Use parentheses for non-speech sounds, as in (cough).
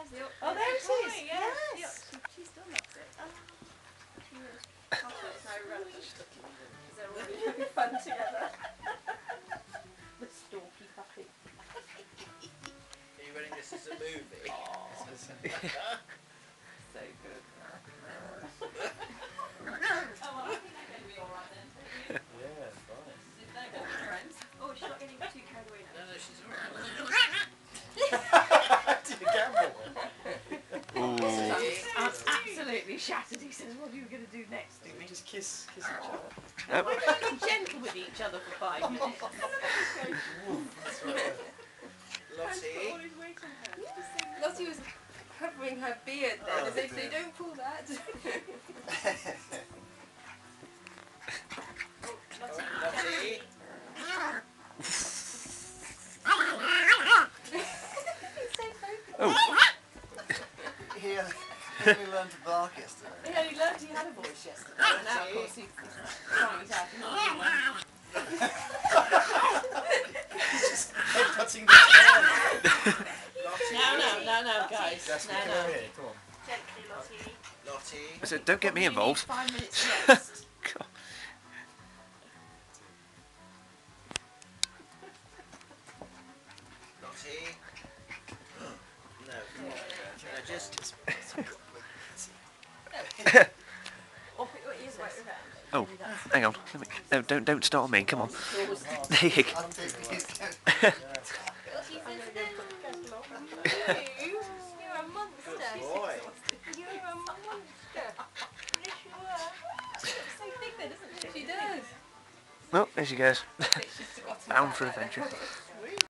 there's the Oh, there it Hi, is. Yeah. Yes. The, she, she still loves it. Oh. She is. Confidence now relevant. Because they're already having fun together. (laughs) The stalky puppy. Are you running this as a movie? (laughs) So (laughs) good. Oh, well, I think they're going to be alright then. don't you? Yeah, it's fine. If they're good friends. Oh, she's not getting too carried away No, now. no, she's alright. Did you gamble? Ooh. I'm absolutely shattered. He says, "What are you going to do next to me?" Just kiss, kiss each oh. other. We're trying to be gentle with each other for five (laughs) minutes. Lottie. Always wait on her. Lottie was covering her beard then, Oh, as if they don't pull that. (laughs) (laughs) Lottie. Oh. He only, he only learned to bark yesterday. He only learned he had a voice yesterday, oh, and now of course he's trying it out another one. Headbutting the (laughs) chair. No, no, no, no, guys. That's no, no. come here, come on. Gently, Lottie. Lottie. I said, don't get me involved. Five minutes (laughs) rest. God. Lottie. (gasps) No, come on. (laughs) No, just. (laughs) Oh, hang on. Me, no, don't don't start me. Come on. There you go. Well, there she goes. (laughs) Bound for adventure.